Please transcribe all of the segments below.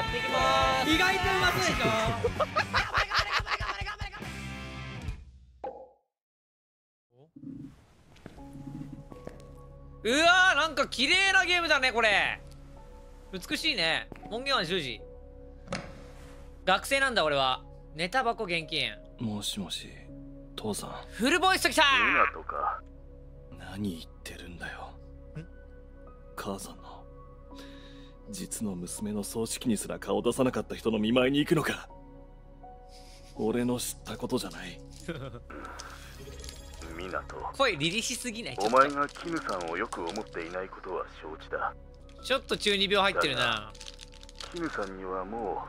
やっていきます。意外とうまそうでしょ？うわーなんか綺麗なゲームだねこれ美しいね門限は10時学生なんだ俺はネタ箱現金もしもし父さんフルボイスときたとか何言ってるんだよ母さんの実の娘の葬式にすら顔出さなかった人の見舞いに行くのか。俺の知ったことじゃない。港声リリしすぎない？お前がキムさんをよく思っていないことは承知だ。ちょっと中二病入ってるな。キムさんにはも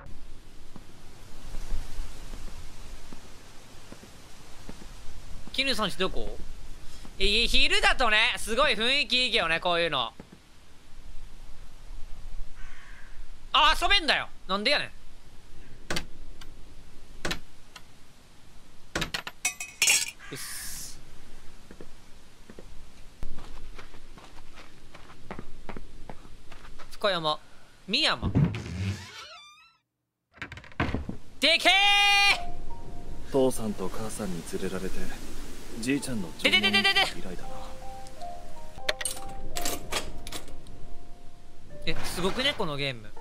絹さんちどこ？い昼だとねすごい雰囲気いいけどねこういうのあ遊べんだよ。なんでやねん。うっす。深山。深山。でけー！父さんと母さんに連れられてじいちゃんのでででででで。以来だな。えすごくね？このゲーム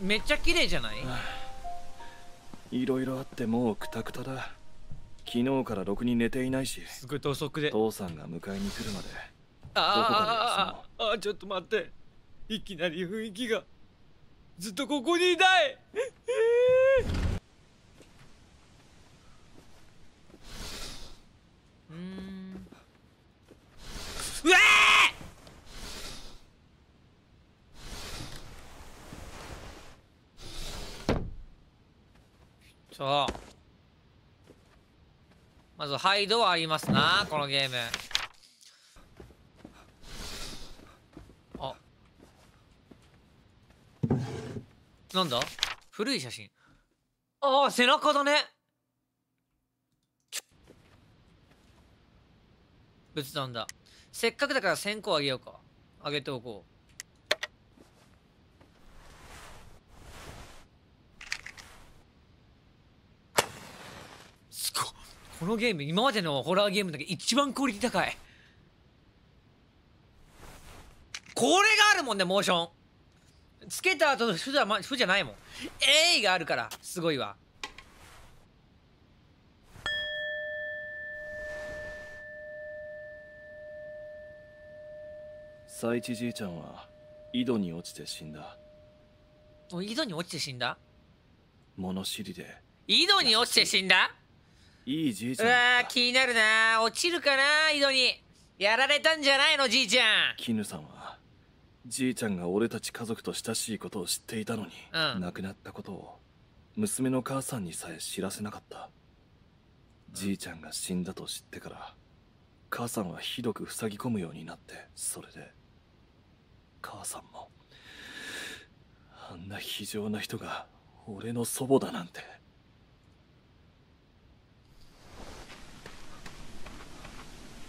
めっちゃ綺麗じゃない？いろいろあってもうクタクタだ。昨日からろくに寝ていないし。すごい土足で。父さんが迎えに来るまで。あーあーあーあーちょっと待って。いきなり雰囲気が。ずっとここにいたいうんうわーそう。まずハイドはありますなこのゲーム。あ。なんだ？古い写真。ああ背中だね。仏壇だ。せっかくだから線香あげようか。あげておこうすごいこのゲーム今までのホラーゲームだけ一番クオリティ高い。これがあるもんねモーション。つけた後の負じゃ,、ま、負じゃないもん。えいがあるからすごいわ。佐一じいちゃんは井戸に落ちて死んだ。お井戸に落ちて死んだ？物知りで。井戸に落ちて死んだ？いいじいちうわゃんー気になるな。落ちるかな井戸に。やられたんじゃないのじいちゃん。絹さんは。じいちゃんが俺たち家族と親しいことを知っていたのに、うん。亡くなったことを娘の母さんにさえ知らせなかった。じいちゃんが死んだと知ってから母さんはひどく塞ぎ込むようになってそれで母さんもあんな非常な人が俺の祖母だなんて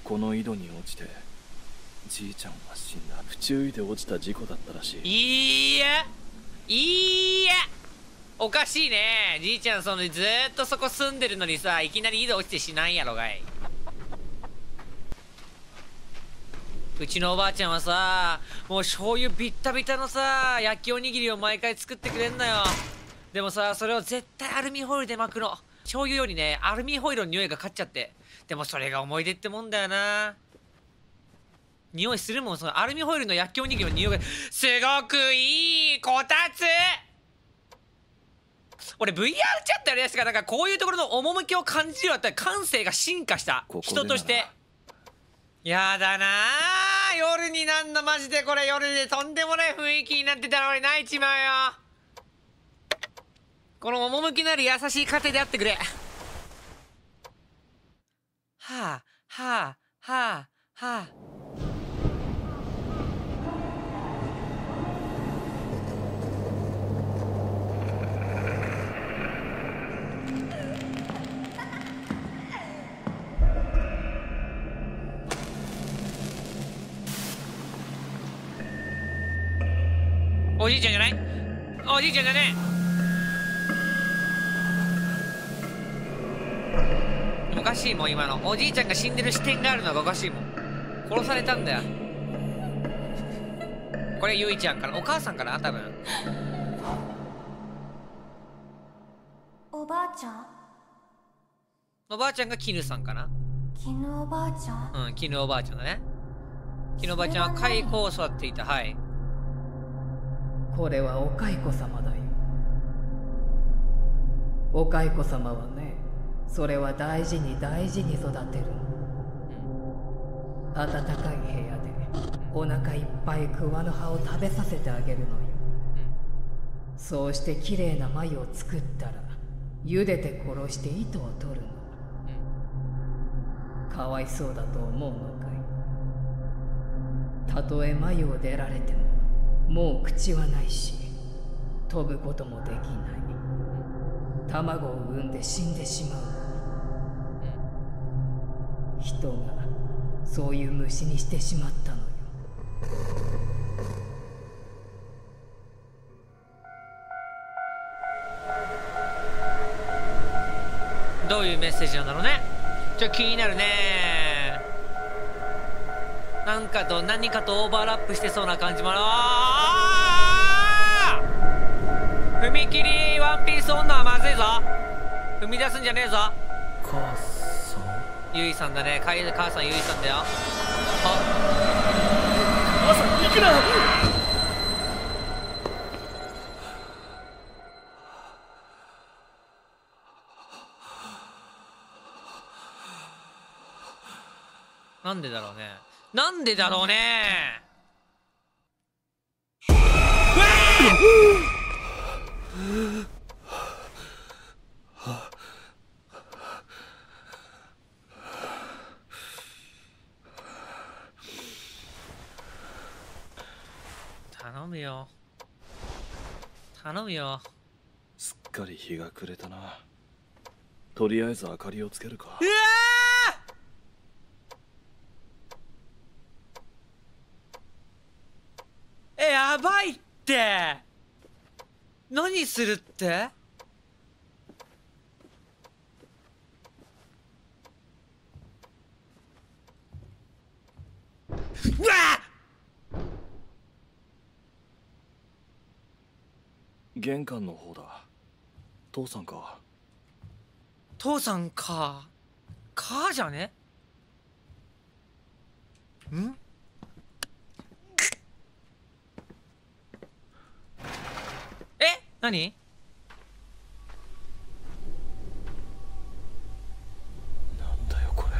この井戸に落ちてじいちゃんは死んだ。不注意で落ちた事故だったらしい。いやいやおかしいね。じいちゃんそのずっとそこ住んでるのにさいきなり井戸落ちてしないやろがい。うちのおばあちゃんはさもう醤油ビッタビタのさ焼きおにぎりを毎回作ってくれんのよ。でもさそれを絶対アルミホイルで巻くの。醤油よりねアルミホイルの匂いが勝っちゃって。でもそれが思い出ってもんだよな。匂いするもんそのアルミホイルの焼きおにぎりの匂いがすごくいいこたつ。俺 VR チャットやるやつがなんかこういうところの趣を感じるようになったら感性が進化した。人として。やだな。あ夜になんのマジでこれ夜でとんでもない雰囲気になってたら俺泣いちまうよ。この趣のある優しい家庭であってくれ。はあはあはあはあ。おじいちゃんじゃない？おじいちゃんじゃねえ。しいもん今の。おじいちゃんが死んでる視点があるのがおかしいもん。殺されたんだよ。これゆいちゃんかなお母さんかな多分。おばあちゃん？おばあちゃんが絹さんかな。絹おばあちゃん？うん絹おばあちゃんだね。絹おばあちゃんは蚕を育っていた。はい。これはお蚕様だよ。お蚕様はねそれは大事に大事に育てる。の暖かい部屋でお腹いっぱい桑の葉を食べさせてあげるのよ。そうしてきれいな繭を作ったら茹でて殺して糸を取るの。かわいそうだと思うのかい？たとえ繭を出られてももう口はないし飛ぶこともできない。卵を産んで死んでしまう。人がそういう虫にしてしまったのよ。どういうメッセージなんだろうね。ちょっと気になるね。なんかと何かとオーバーラップしてそうな感じもある。踏切ワンピース女はまずいぞ。踏み出すんじゃねえぞ。母さんゆいさんだね。かい母さんゆいさんだよ。あ。母さん行くな。なんでだろうね。なんでだろうね。頼むよ頼むよ。すっかり日が暮れたな。とりあえず明かりをつけるか。うわー！えやばいって。何するってうわ玄関の方だ。父さんか。父さんか。かじゃね？ん？え？何なんだよこれ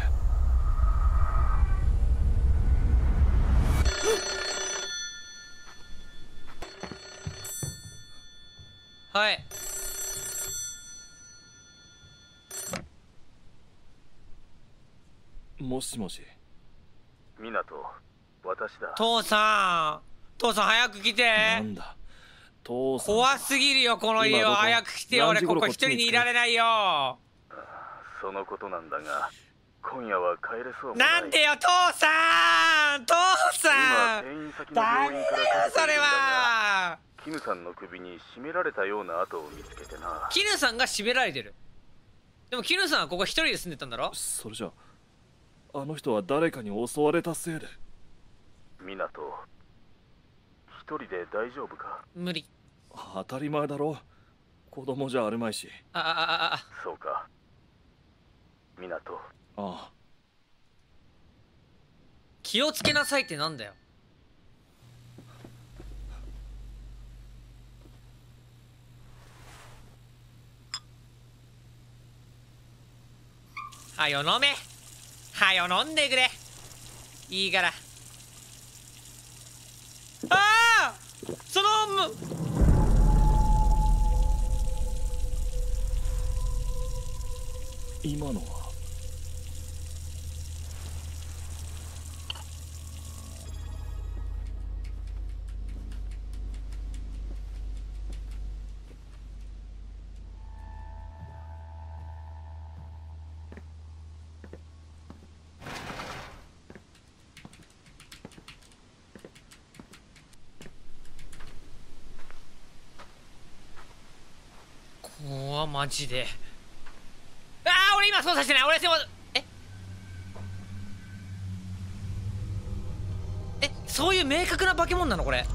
はいもしもし。湊私だ。父さん父さん早く来て。なんだ？父さん。怖すぎるよこの家は今どこ？早く来てよ俺ここ一人にいられないよ。そのことなんだが今夜は帰れそうもない。なんでよ父さん！父さん！今転院先のダ病メ院からだよそれは。キムさんの首に絞められたような跡を見つけてな。キヌさんが締められてる。でもキヌさんはここ一人で住んでたんだろ？それじゃあの人は誰かに襲われたせいで。湊一人で大丈夫か？無理。当たり前だろ。子供じゃあるまいし。ああああそうか。湊。ああ。気をつけなさいってなんだよ。はよ飲めはよ飲んでくれ。いいから。ああそのむ今のは？マジで。ああ俺今操作してない。俺操作え？えそういう明確な化け物なの？これ。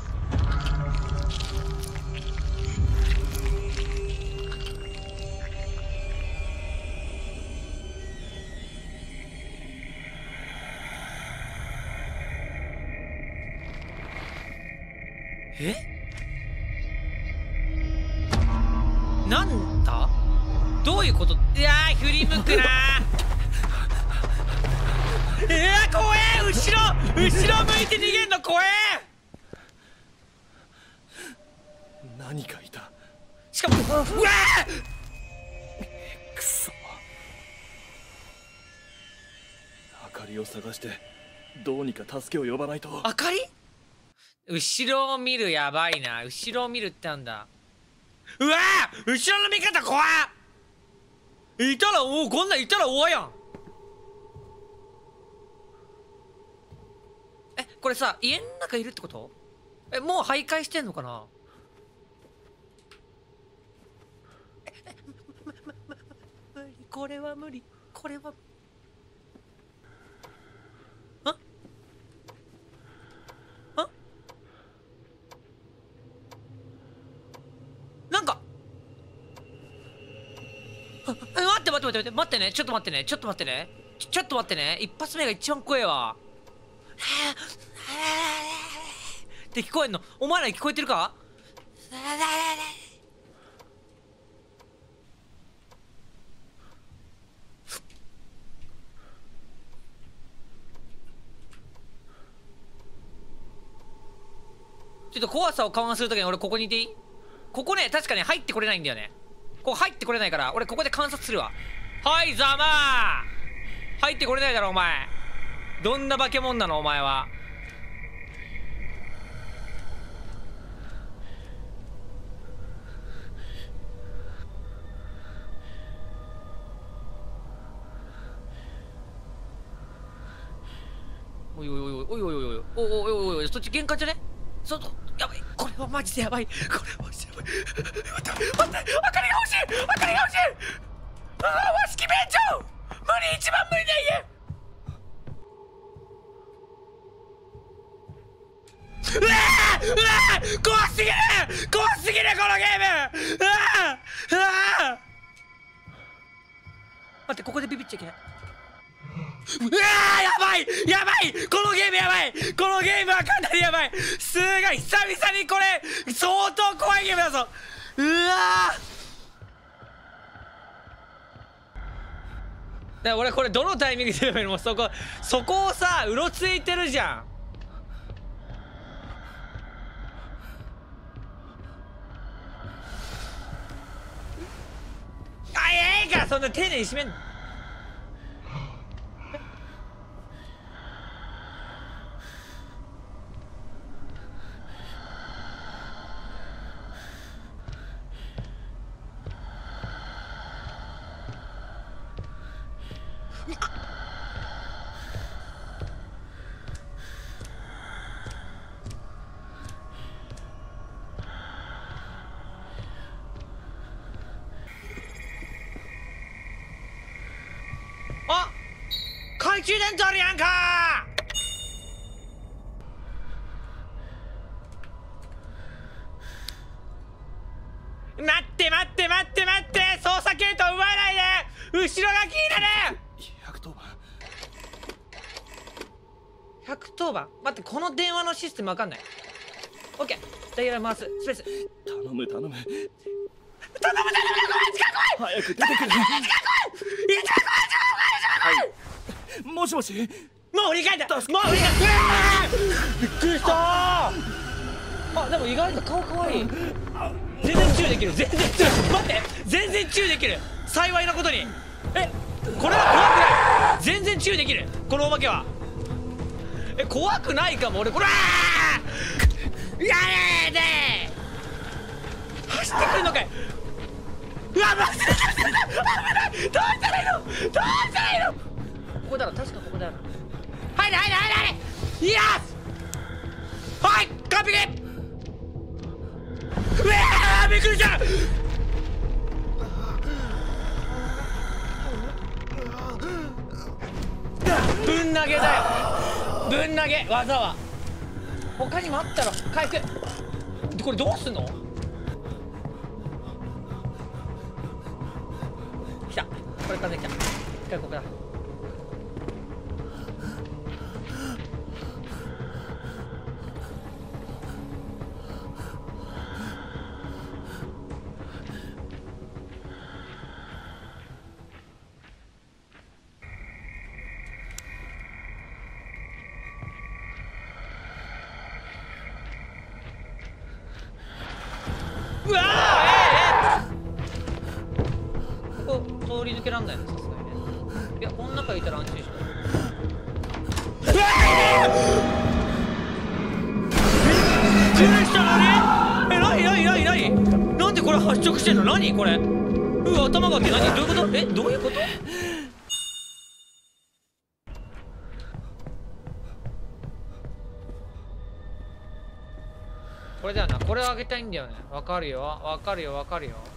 え？なんだ？どういうこと？いやー振り向くなー。いや怖え！後ろ後ろ向いて逃げんの怖え！何かいた。しかもうわー！くそ。明かりを探してどうにか助けを呼ばないと。明かり？後ろを見るやばいな。後ろを見るってなんだ？うわ後ろの見方怖いたらおうこんなんいたら終わやん。えこれさ家の中いるってこと？えもう徘徊してんのかな？ええむむむむ無理これは無理これはああなんかあえ待って待って待ってね。ちょっと待ってね。ちょっと待ってね。ちょっと待ってね。一発目が一番怖えわって聞こえんの。お前ら聞こえてるか？ちょっと怖さを緩和するときに俺ここにいていい？ここね確かに入ってこれないんだよね。こう入ってこれないから俺ここで観察するわ。はいざまあ。入ってこれないだろお前。どんな化け物なのお前は。おいおいおいおいおいおいおいおいおいおいおいそっち玄関じゃねそやばいこれはマジでやばいこれはマジでやばい待って待って明かりが欲しい明かりが欲しいああ和式便所！無理一番無理だ家うわうわ怖すぎる！怖すぎるこのゲーム！うわうわ待ってここでビビっちゃいけない。うわーやばい！やばい！このゲームやばい！このゲームはかなりやばい！すごい！久々にこれ相当怖いゲームだぞ！うわだ俺これどのタイミングで言えばいいの？もそこそこをさうろついてるじゃん。あええからそんな丁寧に締めんのあ懐中電灯あるやんか待って待って待って待って操作系統奪わないで後ろが気になる110番110番待ってこの電話のシステムわかんない。オッケー。ダイヤル回す。スペース。頼む頼む。頼む頼む。ごめん近く来い早く出てくれ近く来い。もしもしもう折り返った。もう折り返った。びっくりした。ーあでも意外と顔可愛い。全然チューできる。全然チュー待って全然チューできる。幸いなことに。えこれは怖くない。全然チューできる。このお化けは。え怖くないかも。俺これやれーで走ってくるのかいうわマジで危ないどうしたらいいのどうしたらいいのここだろ確かここだろ入れ入れ入れ入れイエスはい完璧うわーびっくりしたぶん投げだよ。ぶん投げ技は。他にもあったろ回復これどうすんの？来た。これからできた。一回ここだ。たいんだよね。わかるよ。わかるよ。わかるよ。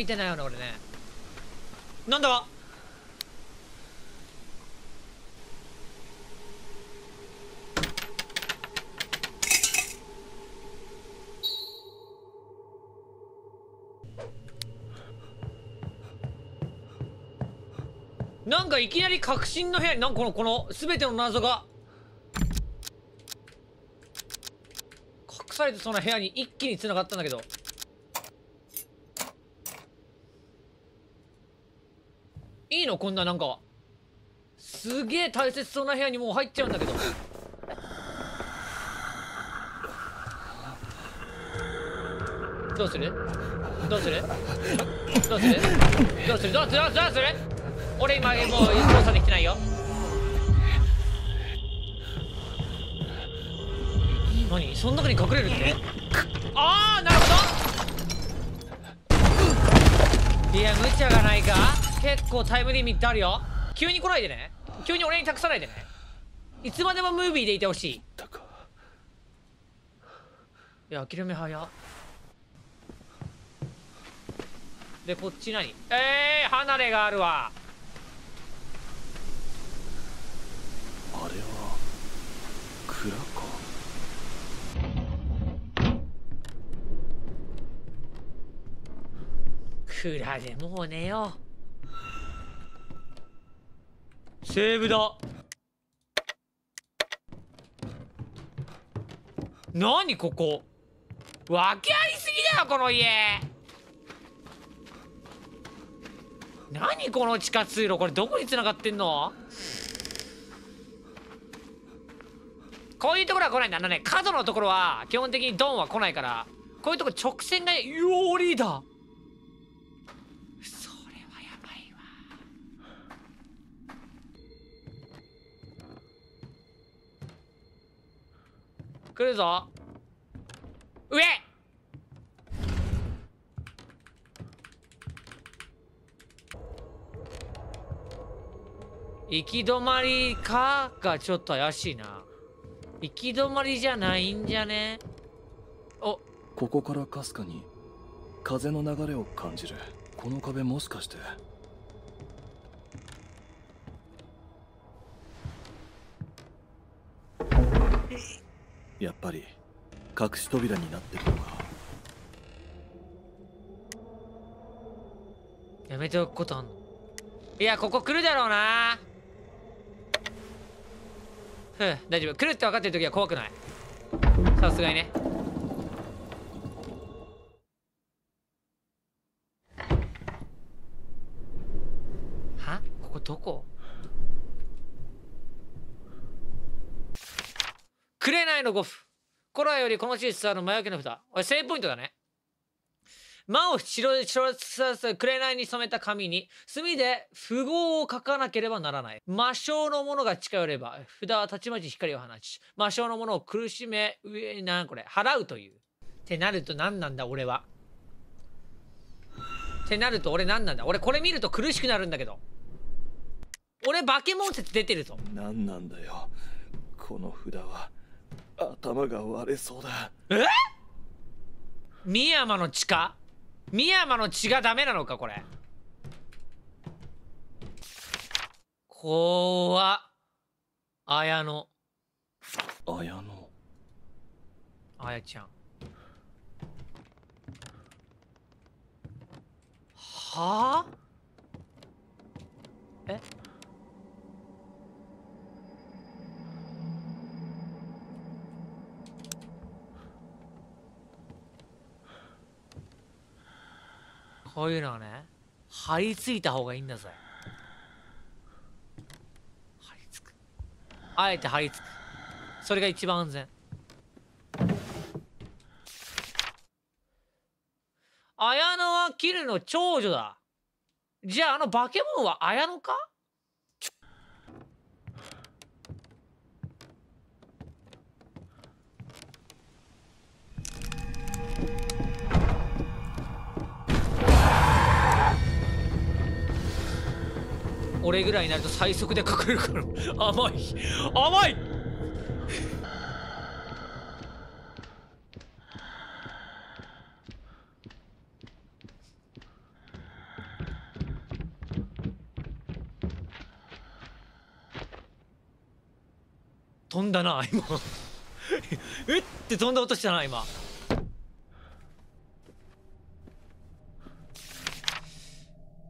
見てないよね俺ね。なんだ？なんかいきなり革新の部屋になんかこのこの全ての謎が。隠されてそうな部屋に一気に繋がったんだけどいいのこんななんかすげえ大切そうな部屋にもう入っちゃうんだけど。どうする？どうする？どうする？どうする？どうする？どうする？どうする俺今もう操作できてないよ。何？その中に隠れるって？ああなるほど。いや無茶がないか？結構タイムリミットあるよ。急に来ないでね。急に俺に託さないでね。いつまでもムービーでいてほしい。いや諦め早。でこっち何？えー、離れがあるわ。あれは蔵か。蔵でもう寝ようセーブだ。何ここ？訳ありすぎだよこの家。何この地下通路？これどこに繋がってんの？こういうところは来ないんだ。あのね角のところは基本的にドンは来ないからこういうとこ直線がよりだ。それは来るぞ。上。行き止まりかがちょっと怪しいな。行き止まりじゃないんじゃね？お。ここからかすかに風の流れを感じる。この壁もしかして。やっぱり隠し扉になってるのか。やめておくことあんの？いやここ来るだろうな。ふう大丈夫。来るって分かってる時は怖くない。さすがにねはここどこ紅の五歩古来よりこの地に伝わる魔除けの札おいセーブポイントだね。魔を白白ささ紅に染めた紙に墨で符号を書かなければならない。魔性のものが近寄れば札はたちまち光を放ち魔性のものを苦しめ上なんこれ払うという。ってなると何なんだ俺は。ってなると俺何なんだ。俺これ見ると苦しくなるんだけど。俺バケモン説出てるぞ。何なんだよ。この札は。頭が割れそうだ。え？深山の血か？深山の血がダメなのかこれ？怖っ。綾野。綾野。綾ちゃん。はあ？え？こういうのはね張り付いた方がいいんだぜ張り付く。あえて張り付く。それが一番安全。綾乃はキルの長女だ。じゃああの化け物は綾乃か？俺ぐらいになると最速で隠れるから。甘い。甘い。飛んだな今。えって飛んだ音したな今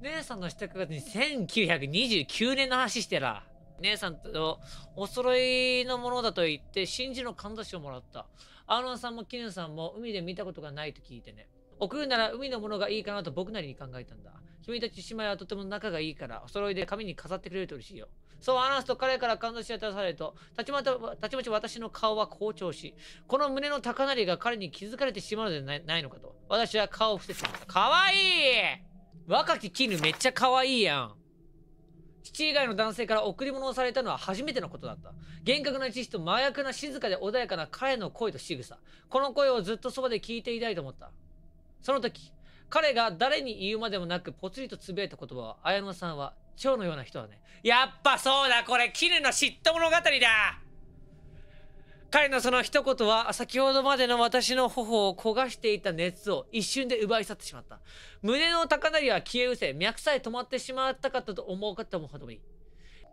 姉さんのしたかに1929年の話してら。姉さんとお揃いのものだと言って真珠のかんざしをもらった。アーロンさんもキヌさんも海で見たことがないと聞いてね。送るなら海のものがいいかなと僕なりに考えたんだ。君たち姉妹はとても仲がいいからお揃いで紙に飾ってくれると嬉しいよ。そう話すと彼からかんざしを出されるとたちまたたちまち私の顔は好調しこの胸の高鳴りが彼に気づかれてしまうのではないのかと。私は顔を伏せてしまったかわいい！若き絹めっちゃ可愛いやん。父以外の男性から贈り物をされたのは初めてのことだった。厳格な知識と麻薬な静かで穏やかな彼の声と仕草。この声をずっとそばで聞いていたいと思った。その時、彼が誰に言うまでもなくぽつりとつぶやいた言葉は、綾野さんは蝶のような人だね。やっぱそうだこれ絹の嫉妬物語だ彼のその一言は先ほどまでの私の頬を焦がしていた熱を一瞬で奪い去ってしまった。胸の高鳴りは消え失せ、脈さえ止まってしまったかったと思うかともほどに。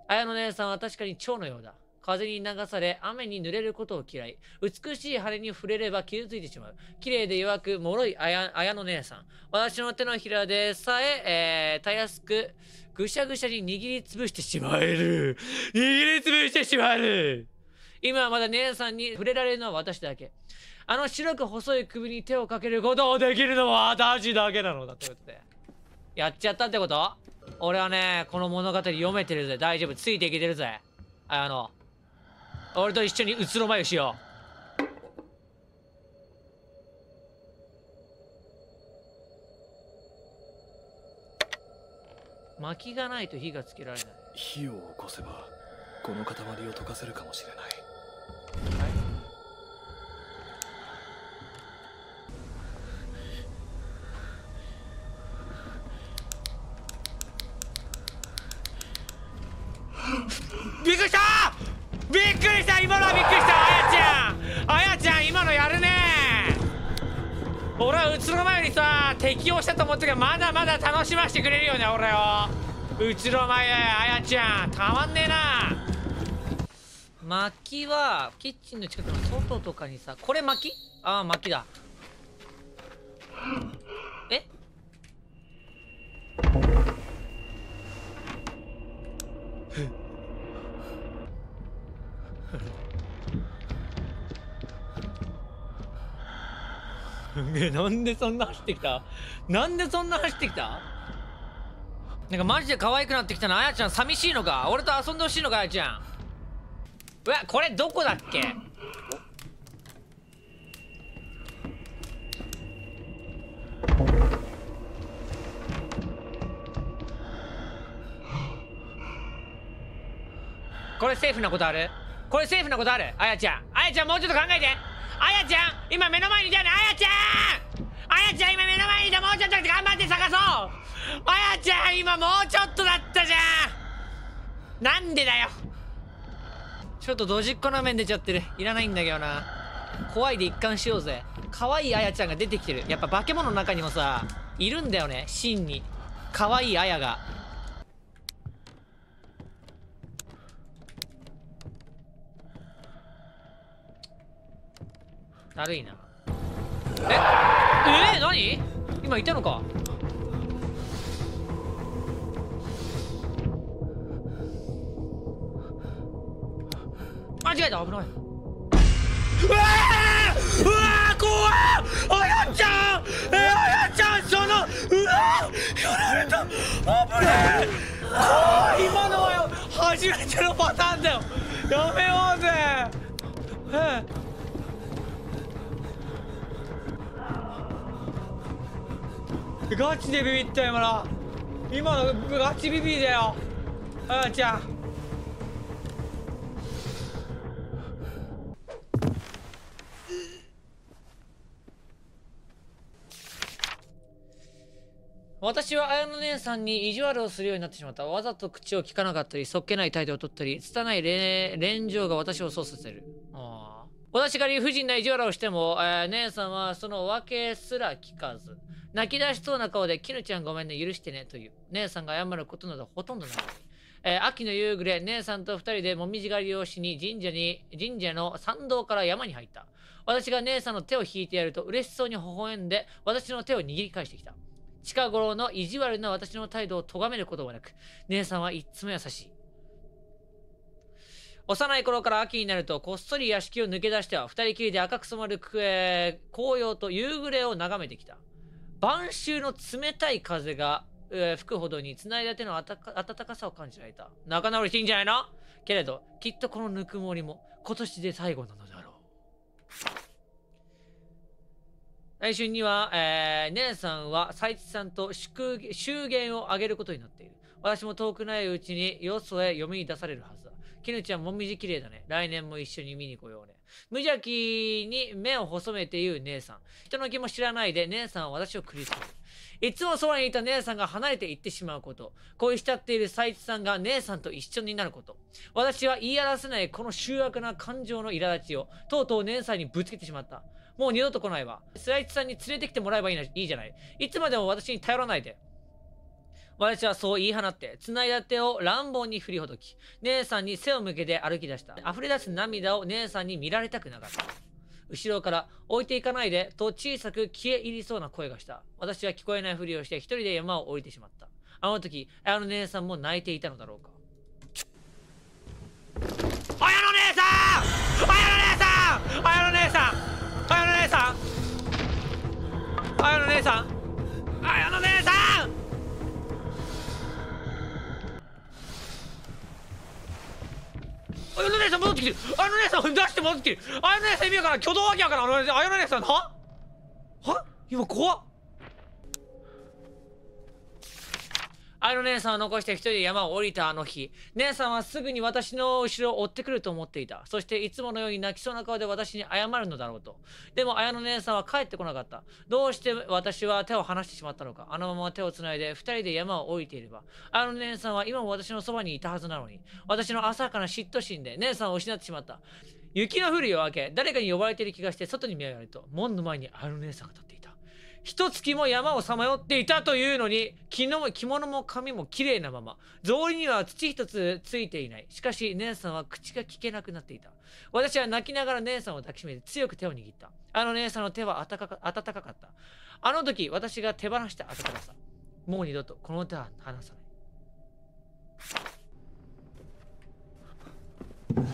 綾野姉さんは確かに蝶のようだ。風に流され、雨に濡れることを嫌い。美しい羽に触れれば傷ついてしまう。綺麗で弱く、脆い綾綾野姉さん。私の手のひらでさえ、えー、たやすく、ぐしゃぐしゃに握りつぶしてしまえる。握りつぶしてしまえる。今はまだ姉さんに触れられるのは私だけ。あの白く細い首に手をかけることをできるのは私だけなのだってことで。やっちゃったってこと？俺はね、この物語読めてるぜ。大丈夫。ついていけてるぜ。あの、俺と一緒にうつろまゆしよう。薪がないと火がつけられない。火を起こせばこの塊を溶かせるかもしれない適応したと思ったけどまだまだ楽しませてくれるよね俺を。うつろまゆあやちゃん。たまんねえな。薪はキッチンの近くの外とかにさこれ薪？ああ薪だ。え？っげえ なんでそんな走ってきた？なんでそんな走ってきた？なんかマジで可愛くなってきたな。あやちゃん寂しいのか？俺と遊んでほしいのか？あやちゃん。うわこれどこだっけ？これセーフなことある？これセーフなことある？あやちゃん。あやちゃんもうちょっと考えて。あやちゃん今目の前にいたねあやちゃんあやちゃん今目の前にいたもうちょっとだって頑張って探そう。あやちゃん今もうちょっとだったじゃん。なんでだよ。ちょっとドジっ子な面出ちゃってる。いらないんだけどな。怖いで一貫しようぜ。可愛いあやちゃんが出てきてる。やっぱ化け物の中にもさいるんだよね真に。可愛いあやが。だるいな。え？え？ー、何？今いたのか？間違えた。危ない。うわうわ怖っあやちゃん！えあやちゃん！そのうわやられた！危ねえ怖い！今のはよ初めてのパターンだよ。やめようぜ。ええ？ガチでビビったよ今の。今のガチビビりだよ。あやちゃん。私は綾野姉さんに意地悪をするようになってしまった。わざと口を聞かなかったり、そっけない態度をとったり、拙い連情が私を操作させる。あ私が理不尽な意地悪をしても、えー姉さんはその訳すら聞かず、泣き出しそうな顔で、絹ちゃんごめんね、許してね、という。姉さんが謝ることなどほとんどない。えー秋の夕暮れ、姉さんと二人でもみじ狩りをしに神社に、神社の参道から山に入った。私が姉さんの手を引いてやると嬉しそうに微笑んで、私の手を握り返してきた。近頃の意地悪な私の態度を咎めることもなく、姉さんはいつも優しい。幼い頃から秋になると、こっそり屋敷を抜け出しては、二人きりで赤く染まる、えー紅葉と夕暮れを眺めてきた。晩秋の冷たい風が、えー吹くほどに繋いだ手のあたか暖かさを感じられた。仲直りしていいんじゃないの？けれど、きっとこのぬくもりも今年で最後なのだろう。来週には、えー姉さんは斉地さんと祝言を挙げることになっている。私も遠くないうちによそへ読み出されるはず。絹ちゃんもみじ綺麗だね。来年も一緒に見に来ようね。無邪気に目を細めて言う姉さん。人の気も知らないで姉さんは私を繰りつける。いつもそばにいた姉さんが離れて行ってしまうこと。恋しちゃっている斉地さんが姉さんと一緒になること。私は言い表せないこの醜悪な感情の苛立ちを、とうとう姉さんにぶつけてしまった。もう二度と来ないわ。斉地さんに連れてきてもらえばいいないいじゃない。いつまでも私に頼らないで。私はそう言い放って、繋いだ手を乱暴に振りほどき、姉さんに背を向けて歩き出した。溢れ出す涙を姉さんに見られたくなかった。後ろから置いていかないでと小さく消え入りそうな声がした。私は聞こえないふりをして一人で山を降りてしまった。あの時、あの姉さんも泣いていたのだろうか。綾野姉さん綾野姉さん綾野姉さん綾野姉さん綾野姉さん綾野姉さんあの姉さん戻ってきてる。綾野姉さん出して戻ってきてる。綾野姉さん意味わからん。挙動わけわからん。あの綾野姉さんは？は？今怖っ。あの姉さんを残して一人で山を降りたあの日、姉さんはすぐに私の後ろを追ってくると思っていた。そしていつものように泣きそうな顔で私に謝るのだろうと。でも綾野姉さんは帰ってこなかった。どうして私は手を離してしまったのか。あのまま手をつないで二人で山を降りていれば。綾野姉さんは今も私のそばにいたはずなのに。私の浅かな嫉妬心で姉さんを失ってしまった。雪の降る夜明け、誰かに呼ばれている気がして外に見上げると、門の前に綾野姉さんが立った。一月も山をさまよっていたというのに着の着物も髪も綺麗なまま草履には土一つついていない。しかし姉さんは口が聞けなくなっていた。私は泣きながら姉さんを抱きしめて強く手を握った。あの姉さんの手は温かか温かかった。あの時私が手放した温かさもう二度とこの手は離さない。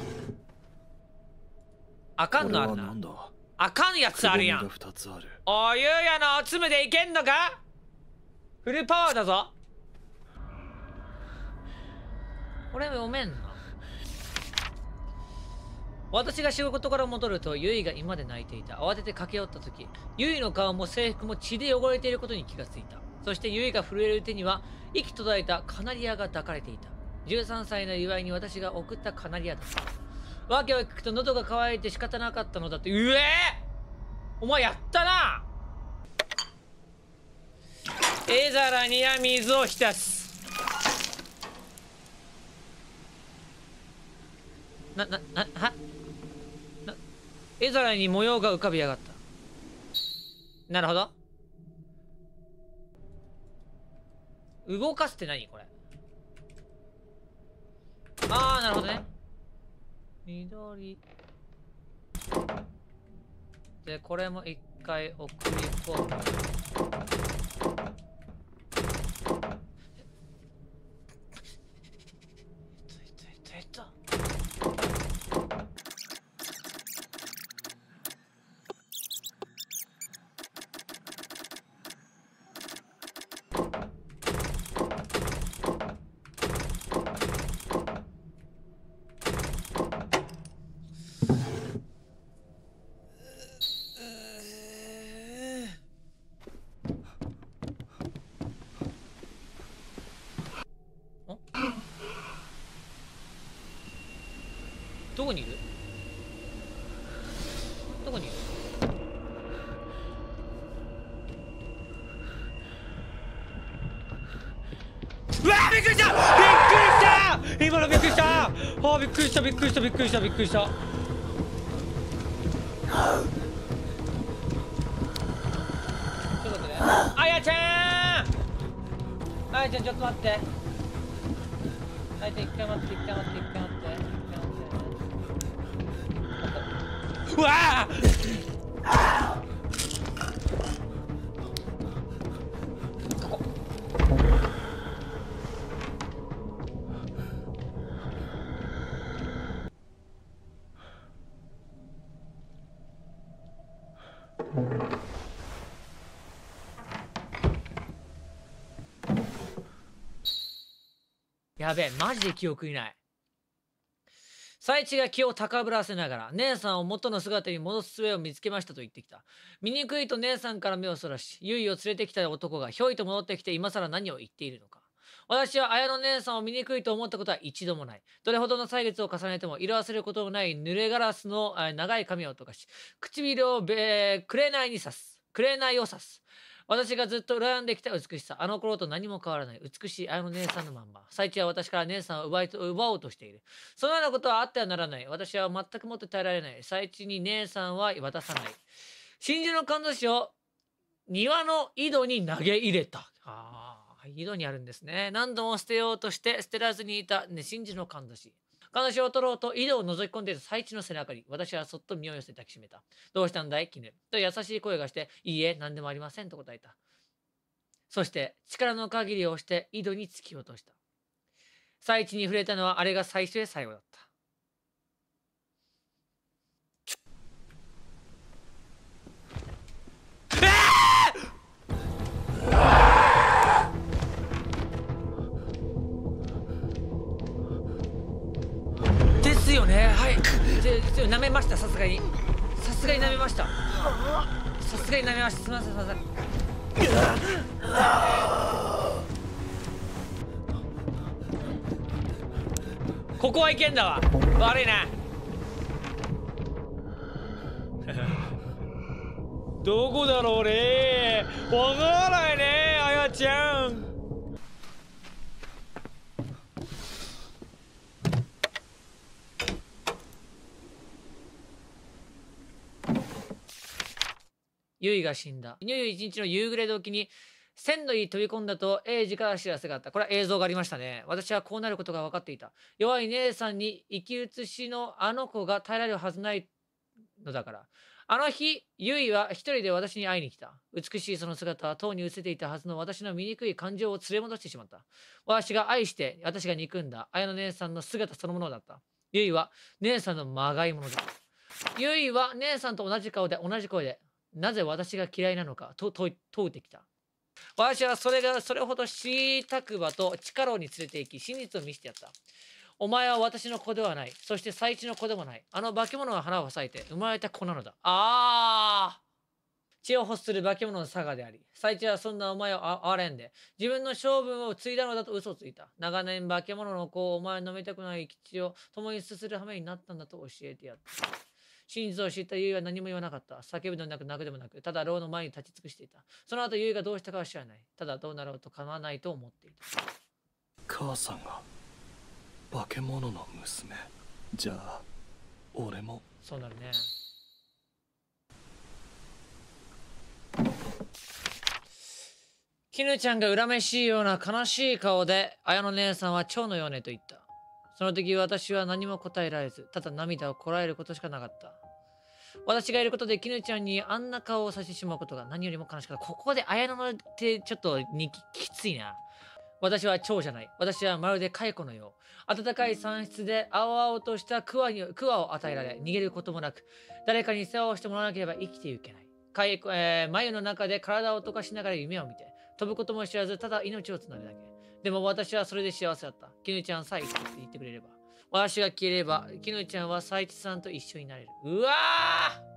あかんのあるなんだ？あかんやつあるやんくぼみが2つあるおいゆうやのつむでいけんのか？フルパワーだぞ俺読めんな私が仕事から戻ると、ゆいが今まで泣いていた。慌てて駆け寄った時、ゆいの顔も制服も血で汚れていることに気がついた。そしてゆいが震える手には、息途絶えたカナリアが抱かれていた。13歳の祝いに私が送ったカナリアだった訳を聞くと喉が渇いて仕方なかったのだって。うえお前やったな！絵皿には水を浸す。なななは？な絵皿に模様が浮かび上がった。なるほど。動かすって何これ？ああなるほどね。緑。でこれも一回送り込む。えっとえっとえっとどこにいる？どこにいる？うわーびっくりした！びっくりした！今のびっくりした！あーびっくりしたびっくりしたびっくりしたびっくりした。あやちゃん！あやちゃんちょっと待って。あやちゃん一回待って一回待って一回待ってわあやべえ、マジで記憶いない。佐一が気を高ぶらせながら、姉さんを元の姿に戻す術を見つけましたと言ってきた。醜いと姉さんから目をそらし、ゆいを連れてきた男がひょいと戻ってきて今更何を言っているのか。私は綾の姉さんを醜いと思ったことは一度もない。どれほどの歳月を重ねても色あせることのない濡れガラスの長い髪を溶かし、唇をべ紅に刺す。紅を刺す。私がずっと羨んできた美しさ。あの頃と何も変わらない。美しい綾の姉さんのまんま。最地は私から姉さんを奪い奪おうとしている。そのようなことはあってはならない。私は全くもって耐えられない。最地に姉さんは渡さない。真珠のかんざしを庭の井戸に投げ入れた。ああ、井戸にあるんですね。何度も捨てようとして捨てらずにいた、ね、真珠のかんざし。かんざしを取ろうと井戸を覗き込んでいた最地の背中に私はそっと身を寄せて抱きしめた。どうしたんだい？絹。と優しい声がして、いいえ、何でもありませんと答えた。そして力の限りをして井戸に突き落とした。最地に触れたのはあれが最初で最後だった。でで舐めましたさすがに。さすがに舐めました。さすがに舐めました。すみませんすみません。ここはいけんだわ。悪いな。どこだろうね。わからないねあやちゃん。ゆいが死んだ。21日の夕暮れ時に線路に飛び込んだと英二から知らせがあった。これは映像がありましたね。私はこうなることが分かっていた。弱い姉さんに生き写しのあの子が耐えられるはずないのだから。あの日、ゆいは一人で私に会いに来た。美しいその姿は塔に映っていたはずの私の醜い感情を連れ戻してしまった。私が愛して、私が憎んだ綾野姉さんの姿そのものだった。ゆいは姉さんのまがいものだ。ゆいは姉さんと同じ顔で同じ声で、なぜ私が嫌いなのかと問うてきた。私はそれがそれほど知くばと力をに連れて行き真実を見せてやった。お前は私の子ではない。そして最地の子でもない。あの化け物が花を咲いて生まれた子なのだ。ああ血を欲する化け物の佐賀であり、最地はそんなお前を憐れんで、自分の性分を継いだのだと嘘をついた。長年化け物の子をお前飲みたくない吉を共にすする羽目になったんだと教えてやった。真実を知った結は何も言わなかった。叫ぶでもなく泣くでもなく、ただ牢の前に立ち尽くしていた。その後結がどうしたかは知らない。ただどうなろうと構わないと思っていた。母さんが化け物の娘じゃあ俺もそうなるね。絹ちゃんが恨めしいような悲しい顔で、綾野姉さんは蝶のようねと言った。その時私は何も答えられず、ただ涙をこらえることしかなかった。私がいることで絹ちゃんにあんな顔をさせてしまうことが何よりも悲しかった。ここで綾野の手ちょっとにきついな。私は蝶じゃない。私はまるで蚕のよう。暖かい産室で青々としたクワにクワを与えられ、逃げることもなく、誰かに世話をしてもらわなければ生きていけない。かえー、眉の中で体を溶かしながら夢を見て、飛ぶことも知らず、ただ命をつなぐだけ。でも私はそれで幸せだった。キヌちゃんさえ生きて言ってくれれば。私が消えれば、キヌちゃんはサイチさんと一緒になれる。うわー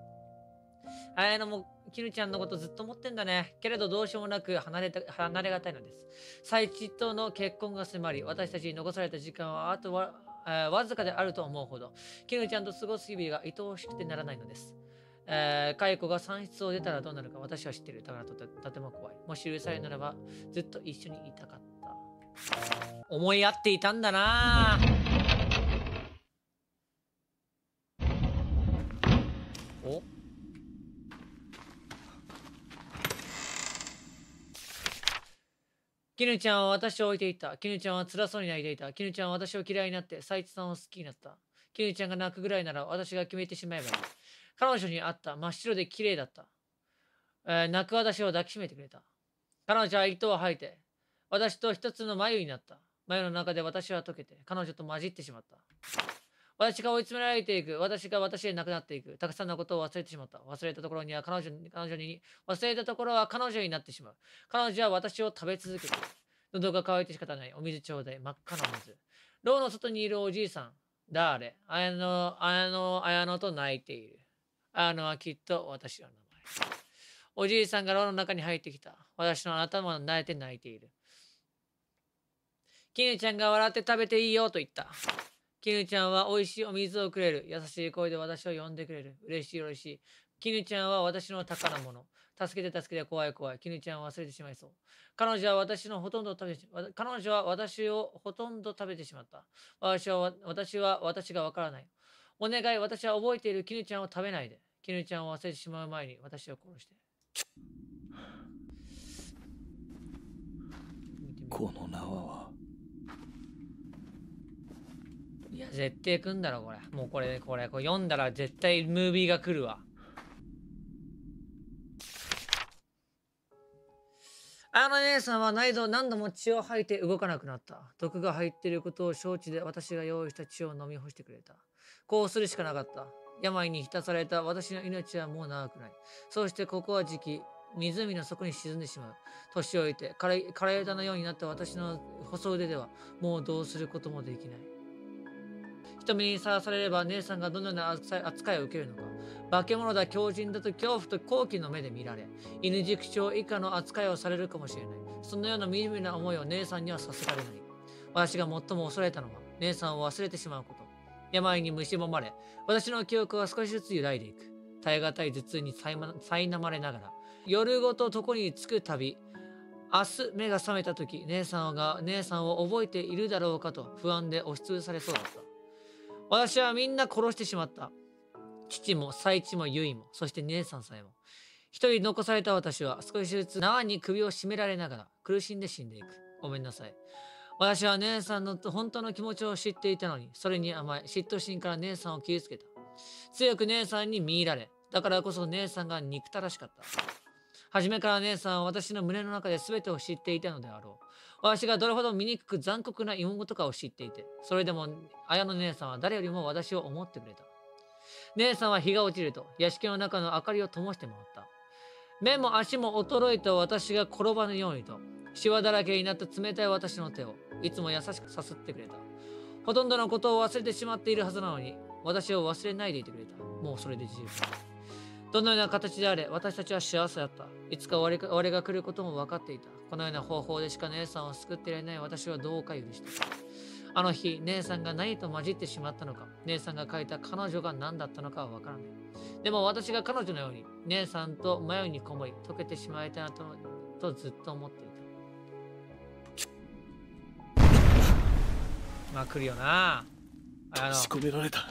あやのも、キヌちゃんのことずっと思ってんだね。けれどどうしようもなく離れた、離れがたいのです。サイチとの結婚が迫り、私たちに残された時間はあとは、えー、わずかであると思うほど、キヌちゃんと過ごす日々が愛おしくてならないのです。えー、カイコが産室を出たらどうなるか私は知ってる。だからとてとても怖い。もし許されるならば、ずっと一緒にいたかった。思い合っていたんだなおキヌちゃんは私を置いていた。キヌちゃんは辛そうに泣いていた。キヌちゃんは私を嫌いになって、サイツさんを好きになった。キヌちゃんが泣くぐらいなら私が決めてしまえばいい。彼女に会った。真っ白で綺麗だった。えー、泣く私を抱きしめてくれた。彼女は糸を吐いて、私と一つの眉になった。眉の中で私は溶けて、彼女と混じってしまった。私が追い詰められていく。私が私でなくなっていく。たくさんのことを忘れてしまった。忘れたところには彼女に、彼女に、忘れたところは彼女になってしまう。彼女は私を食べ続けている。喉が渇いて仕方ない。お水ちょうだい。真っ赤な水。牢の外にいるおじいさん。誰？綾野、綾野、綾野と泣いている。あのはきっと私の名前。おじいさんが牢の中に入ってきた。私の頭を撫でて泣いている。キヌちゃんが笑って食べていいよと言った。キヌちゃんは美味しいお水をくれる。優しい声で私を呼んでくれる。嬉しい嬉しい。キヌちゃんは私の宝物。助けて助けて怖い怖い。キヌちゃんは忘れてしまいそう。彼女は私のほとんど食べて彼女は私をほとんど食べてしまった。私は私は私がわからない。お願い、私は覚えているキヌちゃんを食べないで。キヌちゃんを忘れてしまう前に私を殺して。この縄は。いや、絶対来んだろ、これ。もうこれ、これ、これ読んだら絶対ムービーが来るわ。あの姉さんは内臓何度も血を吐いて動かなくなった。毒が入っていることを承知で私が用意した血を飲み干してくれた。こうするしかなかった。病に浸された私の命はもう長くない。そしてここは時期、湖の底に沈んでしまう。年老いて、枯れ枝のようになった私の細腕では、もうどうすることもできない。人目にさらされれば姉さんがどのような扱いを受けるのか。化け物だ狂人だと恐怖と好奇の目で見られ、犬塾長以下の扱いをされるかもしれない。そのような惨めな思いを姉さんにはさせられない。私が最も恐れたのは、姉さんを忘れてしまうこと。病に蝕まれ、私の記憶は少しずつ揺らいでいく。耐え難い頭痛に苛まれながら、夜ごと床に着くたび、明日目が覚めた時、姉さんが姉さんを覚えているだろうかと不安で押しつぶされそうだった。私はみんな殺してしまった。父も妻地も結も、そして姉さんさえも。一人残された私は少しずつ縄に首を絞められながら苦しんで死んでいく。ごめんなさい。私は姉さんの本当の気持ちを知っていたのに、それに甘い嫉妬心から姉さんを傷つけた。強く姉さんに見入られ、だからこそ姉さんが憎たらしかった。初めから姉さんは私の胸の中で全てを知っていたのであろう。私がどれほど醜く残酷な妹かを知っていて、それでも綾の姉さんは誰よりも私を思ってくれた。姉さんは日が落ちると屋敷の中の明かりを灯して回った。目も足も衰えた私が転ばぬようにと、シワだらけになった冷たい私の手をいつも優しくさすってくれた。ほとんどのことを忘れてしまっているはずなのに、私を忘れないでいてくれた。もうそれで十分。どのような形であれ、私たちは幸せだった。いつか終わりが来ることも分かっていた。このような方法でしか姉さんを救っていられない私はどうか許して。あの日、姉さんが何と混じってしまったのか、姉さんが書いた彼女が何だったのかは分からない。でも私が彼女のように、姉さんと迷いにこもり、溶けてしまいたいなととずっと思っていた。まあ来るよな。あの仕込められた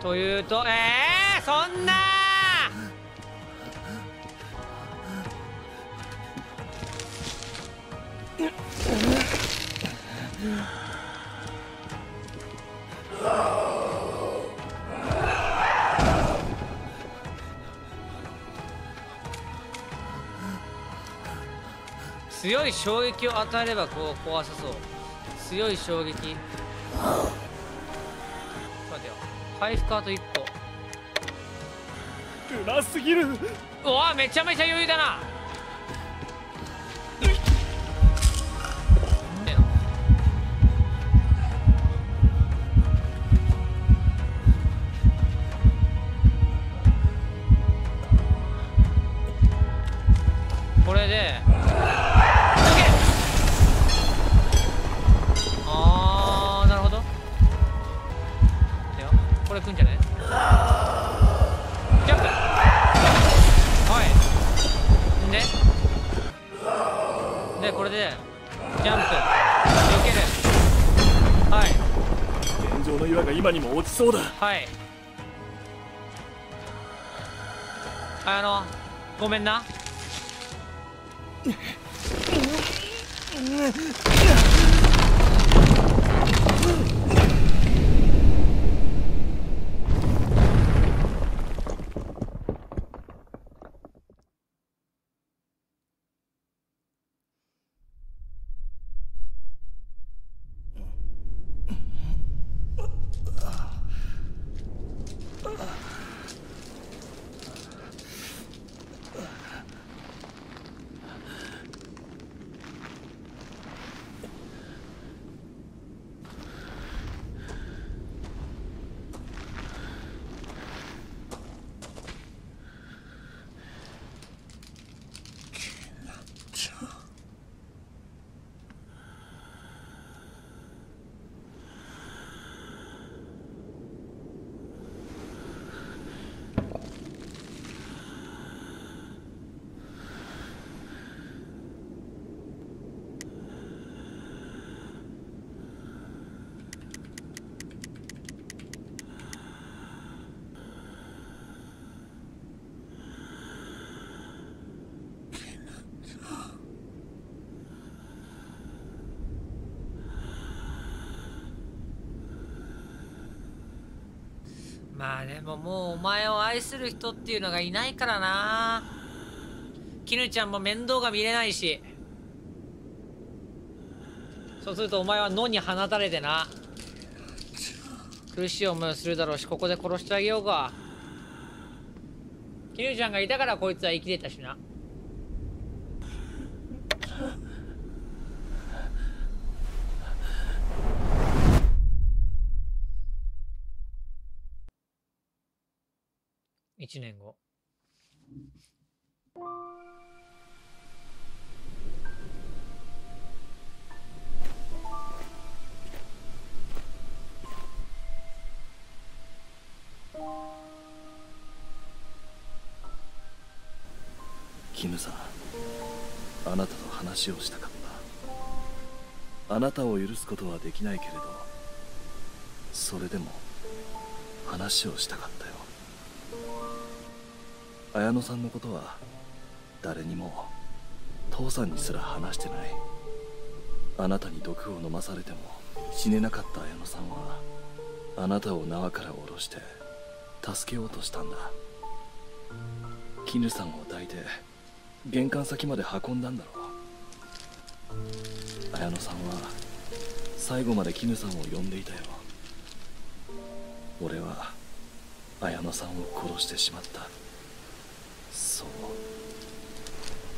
というとえー、そんな！強い衝撃を与えればこう壊せそう。強い衝撃。待てよ。回復あと1個うますぎる。うわめちゃめちゃ余裕だなはい。あのごめんな。まあでももうお前を愛する人っていうのがいないからな。絹ちゃんも面倒が見れないし。そうするとお前は野に放たれてな。苦しい思いをするだろうしここで殺してあげようか。絹ちゃんがいたからこいつは生きれたしな。話をしたかった。あなたを許すことはできないけれどそれでも話をしたかったよ。綾乃さんのことは誰にも父さんにすら話してない。あなたに毒を飲まされても死ねなかった綾乃さんはあなたを縄から下ろして助けようとしたんだ。絹さんを抱いて玄関先まで運んだんだろう。綾乃さんは最後まで絹さんを呼んでいたよ。俺は綾乃さんを殺してしまった。そう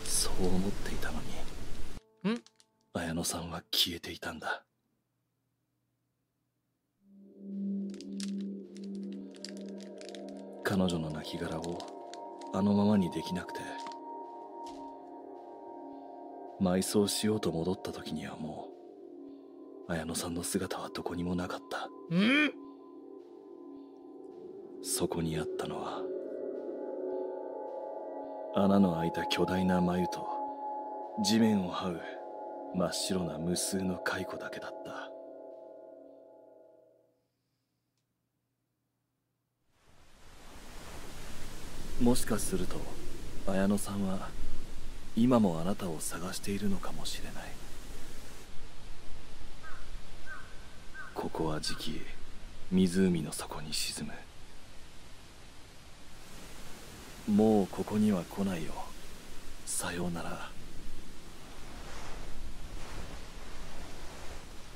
そう思っていたのに。ん？綾綾乃さんは消えていたんだ。彼女の亡骸をあのままにできなくて埋葬しようと戻った時にはもう綾乃さんの姿はどこにもなかった。うん？そこにあったのは穴の開いた巨大な眉と地面を這う真っ白な無数の蚕だけだった。もしかすると綾乃さんは今もあなたを探しているのかもしれない。ここはじき湖の底に沈む。もうここには来ないよ。さようなら。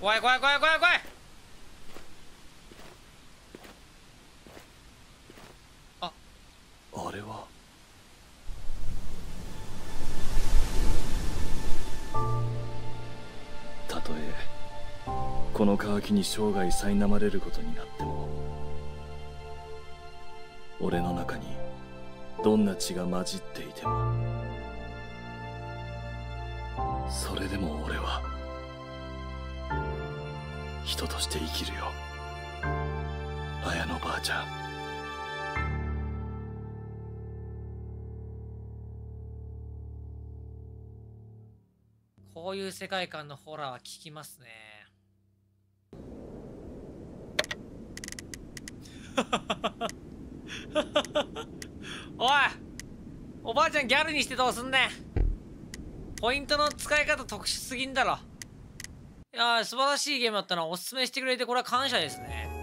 怖い怖い怖い怖い怖い。あれは？この渇きに生涯苛まれることになっても俺の中にどんな血が混じっていてもそれでも俺は人として生きるよ。綾乃ばあちゃん。こういう世界観のホラーは効きますね。おいおばあちゃんギャルにしてどうすんねん。ポイントの使い方特殊すぎんだろ。いやー素晴らしいゲームだったな。おすすめしてくれてこれは感謝ですね。